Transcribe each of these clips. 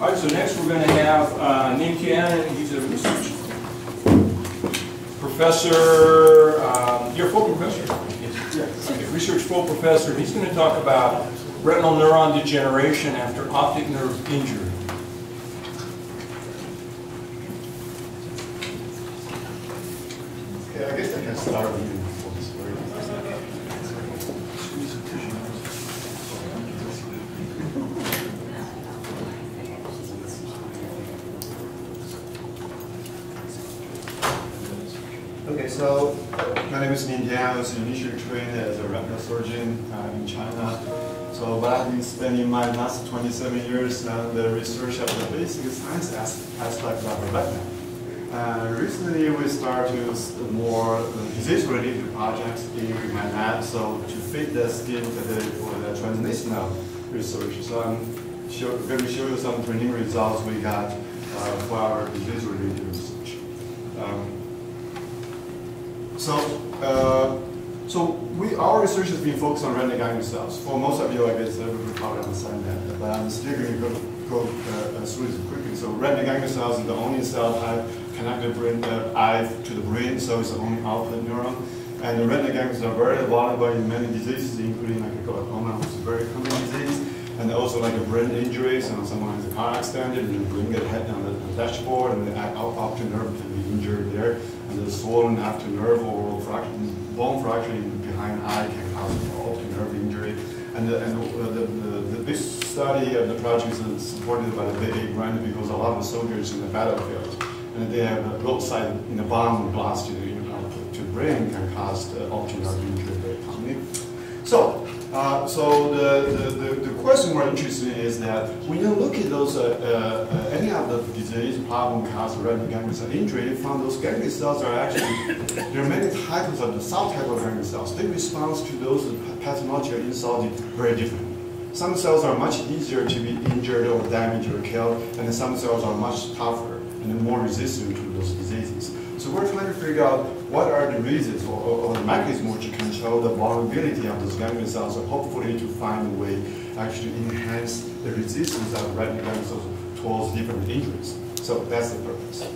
All right, so next we're going to have uh, Ning Tian. He's a research professor. Um, you're a full professor? Yes. Okay, research full professor. He's going to talk about retinal neuron degeneration after optic nerve injury. Okay, I guess I can start with you. So my name is Ning Tian. I was initially trained as a retinal surgeon uh, in China. So, but I've been spending my last 27 years on the research of the basic science as- aspect of retina. Uh, recently, we started to use more disease-related projects in my lab, so to fit the skin to the, for the translational research. So I'm going to show you some training results we got uh, for our disease-related research. Um, so, uh, so we our research has been focused on retinal ganglion cells. For most of you, I guess everybody probably understand that, but I'm still going to go, go uh, through this quickly. So, retinal ganglion cells is the only cell type connected brain uh, eye to the brain, so it's the only output neuron. And the retinal ganglion cells are very vulnerable in many diseases, including like glaucoma, which is a very common disease, and also like a brain injury. So someone has a car accident and the brain get hit on the dashboard, and the optic nerve can be injured there the swollen optic nerve or fracture, bone fracture behind eye can cause optic nerve injury. And, the, and uh, the, the, the, this study of the project is supported by the VA grant because a lot of soldiers in the battlefield, and they have a roadside in the bomb blast to you know, to brain can cause the optic nerve injury. So, uh, so the, the, the, question we're interested in is that when you look at those, uh, uh, any of the disease problem caused retinal ganglion cell injury, from those ganglion cells are actually, there are many types of the subtype of ganglion cells. They respond to those pathological insults very different. Some cells are much easier to be injured or damaged or killed, and some cells are much tougher and more resistant to those diseases. We're trying to figure out what are the reasons or, or, the mechanism which control the vulnerability of those ganglion cells, and hopefully to find a way actually enhance the resistance of retinal ganglion cells towards different injuries. So that's the purpose.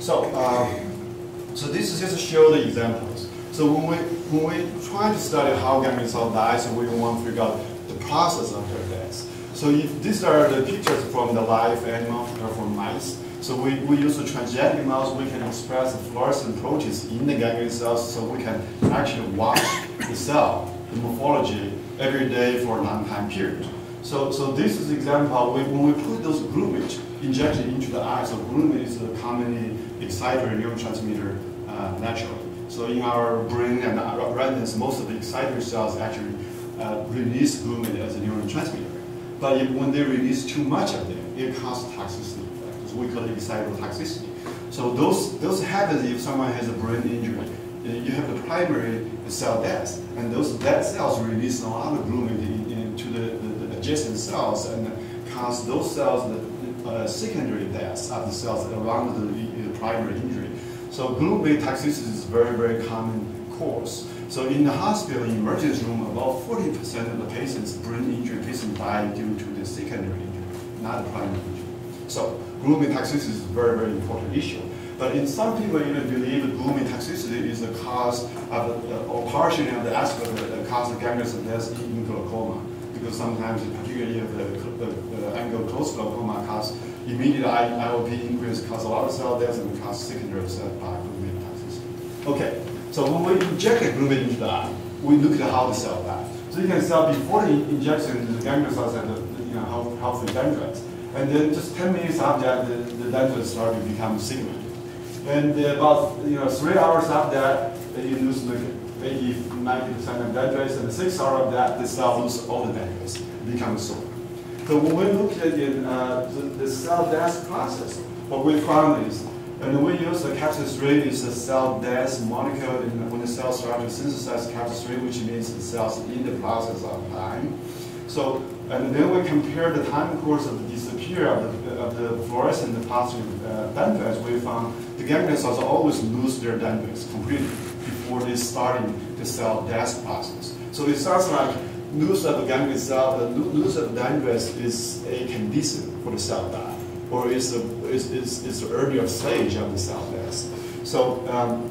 So, um, so this is just to show the examples. So when we when we try to study how ganglion cell dies, we want to figure out the process of their death. So if these are the pictures from the live animal or from mice. So we, we use the transgenic mouse, we can express the fluorescent proteins in the ganglion cells so we can actually watch the cell, the morphology, every day for a long time period. So, so this is example, we, when we put those glutamate injected into the eye, so glutamate is a commonly exciter neurotransmitter uh, naturally. So in our brain and our retinas, most of the exciter cells actually uh, release glutamate as a neurotransmitter. But if, when they release too much of them, it causes toxicity we call it excitotoxicity. So those, those happens if someone has a brain injury. You have the primary cell death, and those dead cells release a lot of glutamate into the, the, the, adjacent cells and cause those cells the uh, secondary deaths of the cells around the, the primary injury. So glutamate toxicity is very, very common course. So in the hospital in emergency room, about 40% of the patients, brain injury patients die due to the secondary injury, not the primary injury. So glutamate toxicity is a very, very important issue. But in some people even believe glutamate toxicity is the cause of, the, or partially of the aspect of the cause of ganglion death in glaucoma. Because sometimes, particularly if the, the, the angle close glaucoma cause immediate IOP increase, cause a lot of cell death and cause secondary cell by glutamate toxicity. Okay, so when we inject a glutamate into the eye, we look at how the cell dies. So you can tell before the injection, the ganglion cells have the, you know, healthy dendrites. And then just 10 minutes after that, the, the start to become segmented. And about you know three hours after that, you lose like 80, 90% of dendrites, and six hours of that, the cell lose all the dendrites, become sore. So when we look at the, uh, the, the, cell death process, what we found is, and we use the caspase-3 is the cell death molecule and when the cells start to synthesize caspase-3, which means the cells in the process of time. So, and then we compare the time course of the disappear of the, of the fluorescent uh, dendrites. We found the ganglion cells always lose their dendrites completely before they starting the cell death process. So it sounds like loss of ganglion cell, the loss of dendrites is a condition for the cell die, or is the is, is, is the earlier stage of the cell death. So um,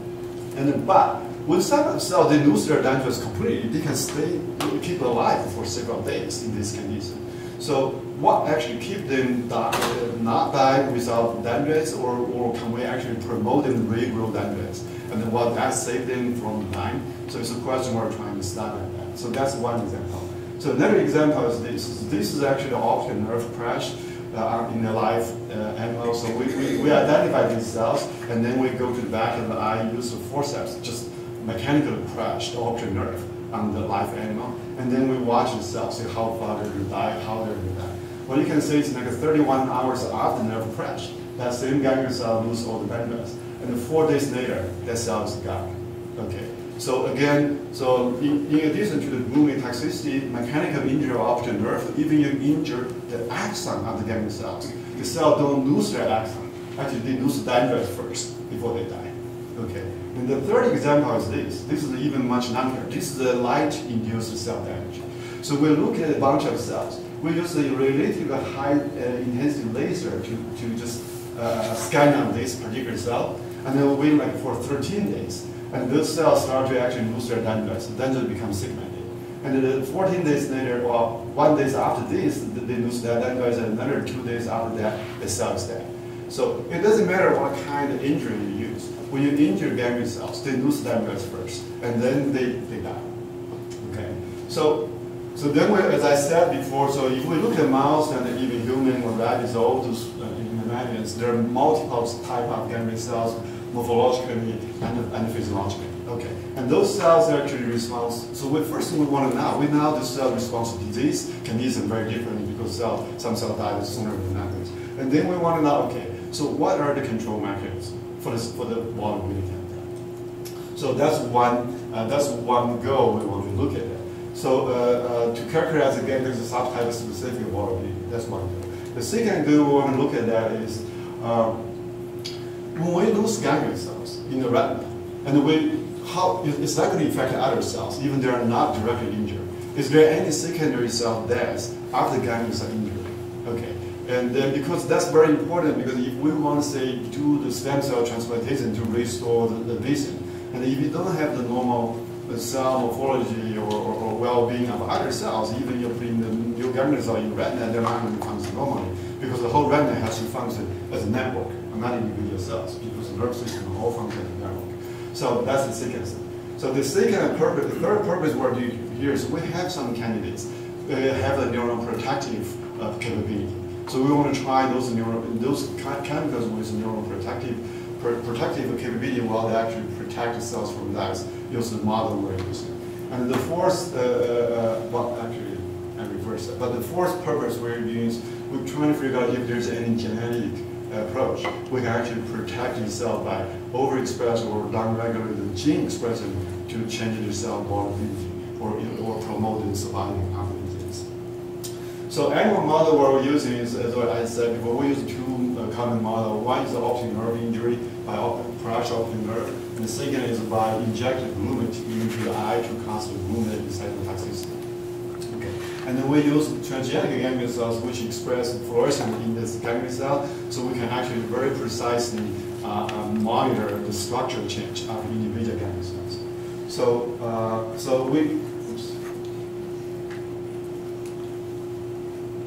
and but when some cells they lose their dendrites completely, they can stay keep alive for several days in this condition. So what actually keep them die, uh, not die without dendrites, or, or can we actually promote them to regrow dendrites? And then what that save them from dying? So it's a question we're trying to study that. So that's one example. So another example is this. This is actually optic nerve crash uh, in the live uh, animal. So we, we, we identify these cells, and then we go to the back of the eye, use the forceps, just mechanically crash the optic nerve on the live animal, and then we watch the cells, see how far to die, how to die. What you can see is like 31 hours after the nerve crash, that same ganglion cell lose all the dendrites, and four days later, that cell is gone. Okay. So again, so in, in addition to the moving toxicity, mechanical injury of optic nerve, even you injure the axon of the ganglion cells, the cell don't lose their axon. Actually, they lose the dendrites first before they die. Okay. And the third example is this. This is even much longer. This is the light-induced cell damage. So we look at a bunch of cells. We use a relatively high uh, laser to, to just uh, scan on this particular cell, and then we wait like for 13 days. And those cells start to actually lose their dendrites. The dendrites become segmented. And then 14 days later, or one days after this, they lose their dendrites, and another two days after that, the cell is dead. So it doesn't matter what kind of injury you use. When you injure ganglion cells, they lose dendrites first, and then they, they die. Okay. So so then, we, as I said before, so if we look at mouse and even human or rabbits, all those uh, mammals, there are multiple type of ganglion cells, morphologically and, and physiologically. Okay, and those cells actually respond. So we, first thing we want to know, we know the cell response to disease condition very differently because cell, some cell die sooner than others. And then we want to know, okay, so what are the control mechanisms for this for the water breathing? So that's one uh, that's one goal we want to look at. So uh, uh, to characterize again, there's a subtype specific water bleeding. That's one goal. The second goal we want to look at that is uh, when we lose ganglion cells in the retina, and we how it's likely to affect other cells, even they are not directly injured. Is there any secondary cell death after ganglion cell injury? Okay. And then because that's very important because if we want to say do the stem cell transplantation to restore the, the vision, and if you don't have the normal cell morphology or, or, or well-being of other cells, even you put in the new ganglion cell in retina, going to function normally because the whole retina has to function as a network, and not individual cells, because the nerve system all function as a network. So that's the second thing. So the second purpose, the third purpose we're doing here is we have some candidates uh, have a neuroprotective uh, capability. So we want to try those neuro, those chemicals with neuroprotective protective capability while they actually protect the cells from that use the model we're using. And the fourth, uh, uh, well, actually, I reverse that. But the fourth purpose we're doing is we're trying to figure out if there's any genetic approach. We can actually protect the cell by overexpress or downregulate the gene expression to change the cell volatility or, or promote the disease. So animal model we're using is, as I said before, we use two uh, common models. One is the optic nerve injury by crash optic nerve, and the second is by injecting lumet into the eye to cause the lumet cytotoxicity. Okay. And then we use transgenic ganglion cells which express fluorescent in this ganglion cell, so we can actually very precisely uh, uh, monitor the structural change of individual ganglion cells. So, uh, so we,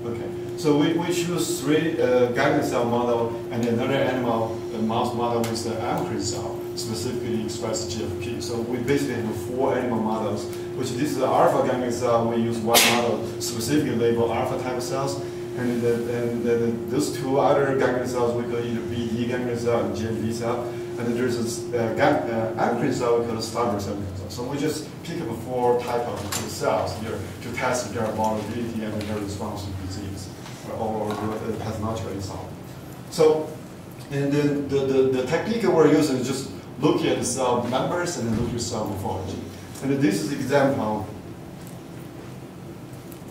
okay. So we, we choose three uh, cell model and another animal mouse model with the ancrete cell specifically express GFP. So we basically have four animal models, which this is the alpha ganglion cell. We use one model specifically labeled alpha type cells. And, then, and the, the, those two other ganglion cells we call either BD ganglion cell and GFP cell. And there's this uh, uh, cell we call the starburst cell. So we just pick up four type of cells here to test their vulnerability and their response to disease or, or uh, pathological insult. So, and then the, the, the technique we're using is just looking at the cell numbers and then look at cell morphology. And this is an example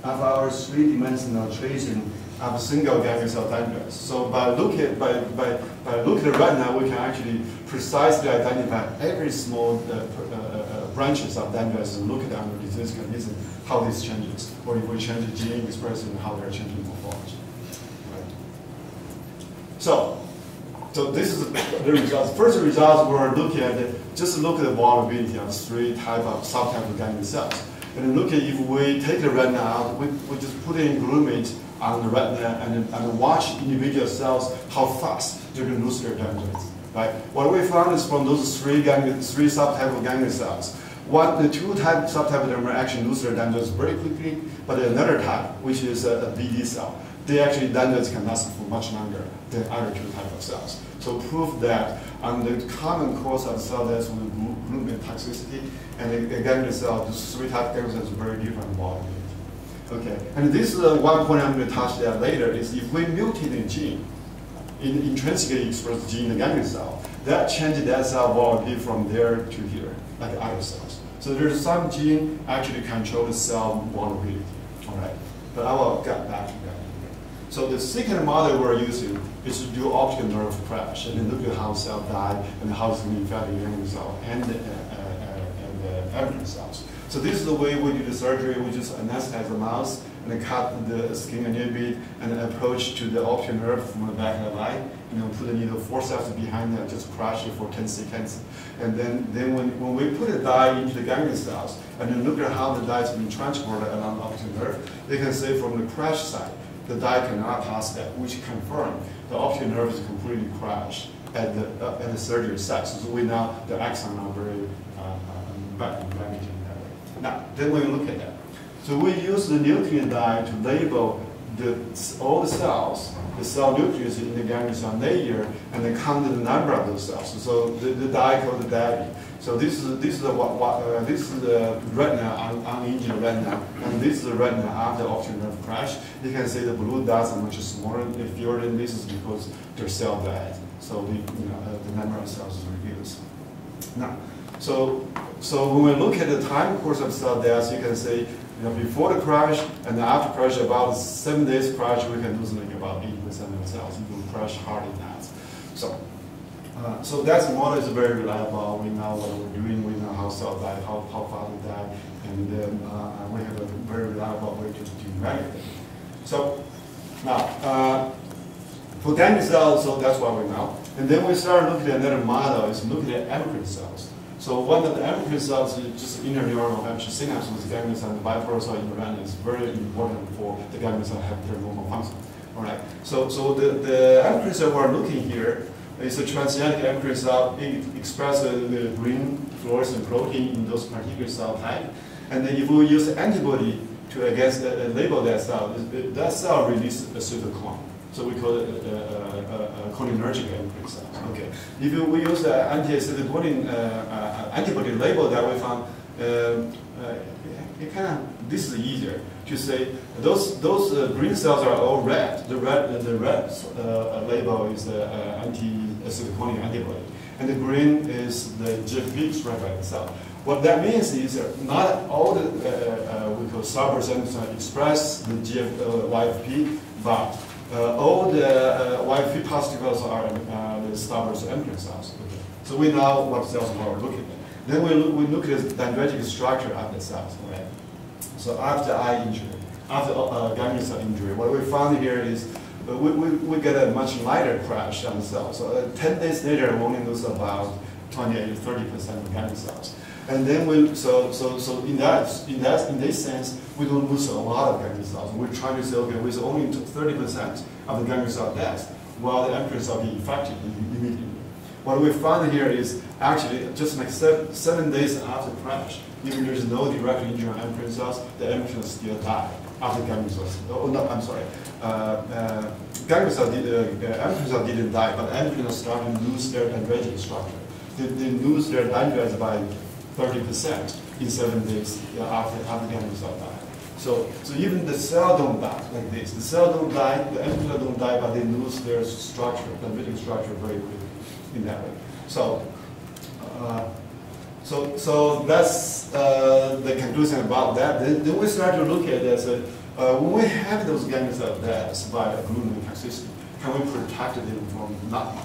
of our three-dimensional tracing of single ganglion cell dendrites. So by looking by by by looking at right now, we can actually precisely identify every small uh, uh, uh, branches of dendrites and look at under disease condition how this changes, or if we change the gene expression, how they're changing morphology. Right. So, so this is the results. First results we're looking at, just look at the vulnerability of three type of subtype of ganglion cells. And look at if we take the retina out, we, we just put in glutamate on the retina uh, and, and watch individual cells, how fast they can lose their dendrites. Right? What we found is from those three ganglion, three subtype of ganglion cells, one, the two type subtype of them actually lose their dendrites very quickly, but another type, which is a, a BD cell, they actually dendrites can last for much longer than other two type of cells. So prove that on the common cause of cell death with glutamate toxicity, and the, the cell, the three type of cells very different volume. Okay, and this is uh, one point I'm going to touch that later, is if we mutate a gene, in intrinsically expressed gene in the ganglion cell, that changes that cell volume from there to here, like other cells. So there's some gene actually control the cell vulnerability, all right? But I will get back to that. So the second model we're using is to do optic nerve crash and then look at how cell die and how it's going to the ganglion cell and, uh, uh, and the cells. So this is the way we do the surgery. We just anesthetize the mouse and cut the skin a little bit and approach to the optic nerve from the back of the eye. You know, put the needle forceps behind that, just crush it for 10 seconds. And then, then when, when we put a dye into the ganglion cells and then look at how the dye is being transported along the optic nerve, they can say from the crash side, the dye cannot pass that, which confirms the optic nerve is completely crushed at the, uh, at the surgery site. So we know the axon are very uh, uh, back damaging that way. Now, then we look at that. So we use the nuclear dye to label the, all the cells, the cell nucleus in the ganglion cell layer, and then count the number of those cells. So the, the dye called the DAPI. So this is this is the what, what uh, this is the retina un, uninjured retina, and this is the retina after optic nerve crash. You can see the blue dots are much smaller. If you're in this is because their cell died. So the you know the number of cells is reduced. Now, so so when we look at the time course of cell death, you can see you know, before the crash and after crash, about seven days crash, we can lose like about 80% of cells. Will crash hard in that. So uh, so that model is very reliable. We know what we're doing. We know how cell die, how, how far they die, and then uh, we have a very reliable way to, measure it. So now, uh, for ganglion cells, so that's what we know. And then we start looking at another model, is looking at amacrine cells. So one of the amacrine cells is just interneuronal action synapse with cell and bipolar cell in the retina is very important for the ganglion cell have their normal function. All right. So, so the, the amacrine cell we're looking here is a transgenic amacrine cell. It expresses the green fluorescent protein in those particular cell type. And then if we use antibody to against uh, label that cell, that cell releases acetylcholine. So we call it a, a, a cholinergic amacrine cell. Okay. If we use the anti-acetylcholine uh, uh, antibody label that we found, uh, it kind of this is easier to say those those uh, green cells are all red. The red the red uh, label is the uh, anti-acetylcholine antibody, and the green is the GFP expressed by the cell. What that means is not all the uh, uh, we call suburbs express the GF, YFP, but all the YFP positives are the Starburst amacrine cells. So we know what cells we're looking at. Then we look, we look at the dendritic structure of the cells. Right? So after eye injury, after uh, ganglion cell injury, what we found here is uh, we, we, we get a much lighter crash on the cells. So uh, 10 days later, we only lose about 28 to 30 percent of ganglion cells. And then we, so, so, so in that, in that, in this sense, we don't lose a lot of ganglion cells. We're trying to say, okay, with only 30 percent of the ganglion cell death, while the amacrine are being infected immediately. What we found here is actually just like seven, seven days after crash, even there's no direct injury on amacrine cells, the cells still die after ganglion cells. Oh, no, I'm sorry. Uh, uh, cells did, uh, amacrine cells didn't die, but cells started to lose their dendritic structure. They, they lose their dendrites by 30% in seven days after, after ganglion cell die. So, so even the cell don't die like this. The cell don't die, the amacrine don't die, but they lose their structure, dendritic structure very quickly in that way. So, uh, so, so that's uh, the conclusion about that. Then, then, we start to look at this. Uh, when we have those ganglion cell deaths by a glutamate toxicity, can we protect them from not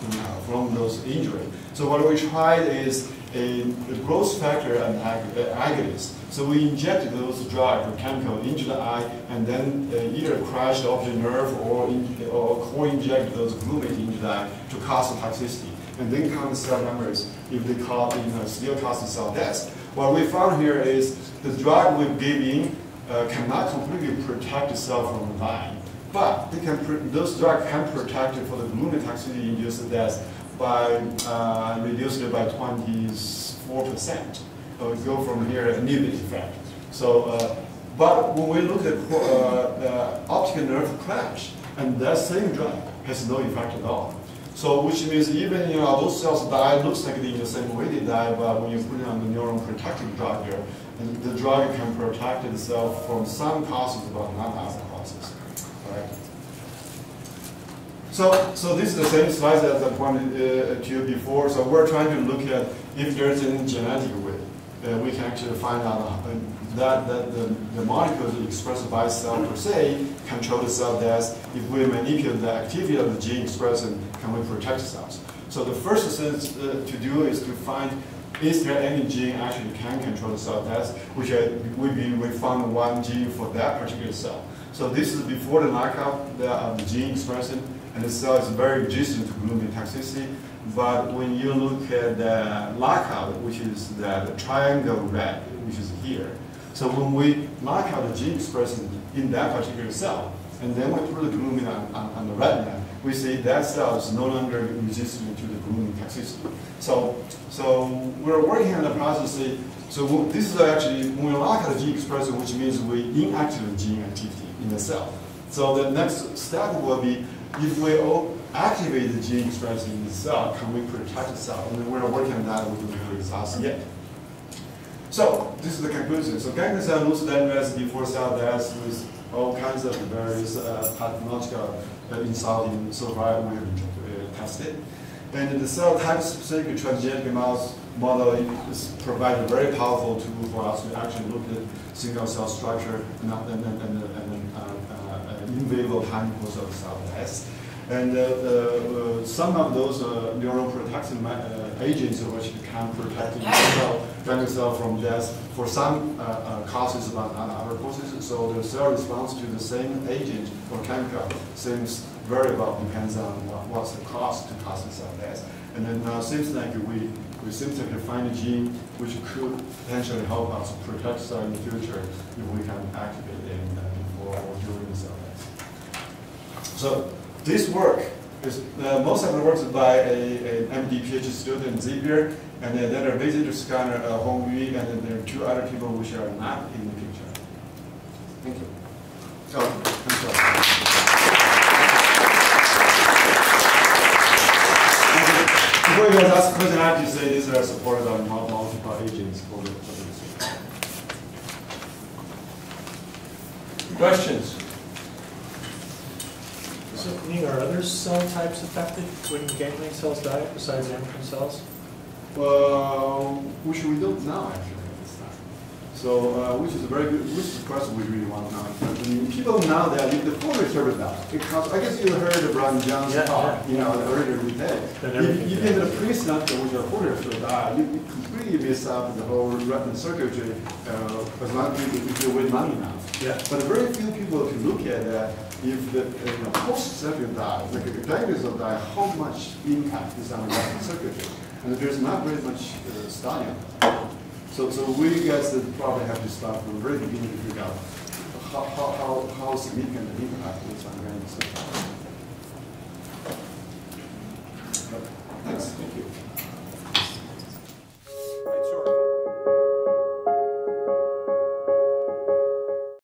from those injuries? So what we tried is a, a growth factor and ag- agonist. So we inject those drug or chemical into the eye and then uh, either crush the optic nerve or, in, or co-inject those glutamate into the eye to cause the toxicity. And then count the cell numbers if they cause, you know, still cause the cell death. What we found here is the drug we're giving uh, cannot completely protect the cell from the dying, but they can those drugs can protect it for the glutamate toxicity induced death by uh, reduced it by 24%. So we go from here a new effect. So, uh, but when we look at uh, the optic nerve crash, and that same drug has no effect at all. So, which means even you know those cells die, looks like they in the same way they die, but when you put it on the neuron protective drug here, the drug can protect itself from some causes, but not other causes. Right? So, so this is the same slide as I pointed uh, to you before. So we're trying to look at if there's any genetic way uh, we can actually find out uh, that, that the, the molecules expressed by cell per se control the cell death. If we manipulate the activity of the gene expression, can we protect cells? So the first thing uh, to do is to find is there any gene actually can control the cell death, which uh, we, we found one gene for that particular cell. So this is before the knockout of the gene expression, and the uh, cell is very resistant to glutamate toxicity. But when you look at the knockout, which is the, the triangle red, which is here, so when we knock out the gene expression in that particular cell, and then we put the glutamine on, on, on the retina, we see that cell is no longer resistant to the glutamine toxicity. So, so we're working on the process. So this is actually when we lock out the gene expression, which means we inactivate the gene activity in the cell. So the next step will be if we all activate the gene expression in the cell, can we protect the cell? And we're working on that. Don't have results yet. So this is the conclusion. So ganglion cell loses dendrites before cell death with all kinds of various uh, pathological uh, in so far we have uh, tested. And the cell type specific transgenic mouse model is provided a very powerful tool for us to actually look at single cell structure and, and, and, and, uh, uh, in vivo time course of death. And uh, uh, some of those uh, neuroprotective uh, agents which can protect the cell, from death for some uh, uh, causes but not other causes. So the cell response to the same agent or chemical seems variable, depends on what, what's the cause to cause the cell death. And then uh, seems like we, we seems like we find a gene which could potentially help us protect cell in the future if we can activate it before or during. So this work is uh, most of the work by a, a MD PhD student Xavier, and then there are visitor scanner uh, Hong Yu, and then there are two other people which are not in the picture. Thank you. Oh, I'm sorry. Before you guys ask a question, I have to say these are supported on multiple agents for the, for the Questions? So, Ning, are other cell types affected when ganglion cells die besides amacrine cells? Well, which we don't know actually. So, uh, which is a very good, which is a question we really want to know. Mean, people know that if the photoreceptor dies, because I guess you heard of Bryan Jones' Yeah, talk, yeah. you know, earlier today. If you get dies. the pre-synaptic which are photoreceptor die, you you completely miss out the whole retinal circuitry uh, as long as you, if you wait long enough. Yeah. But very few people can look at that if the uh, you know, post-circuit die, like the cell die, how much impact is on the retinal circuitry. And there's not very much uh, study on that. So, so we guys probably have to start from the very beginning to figure out how, how, how, significant the impact is on the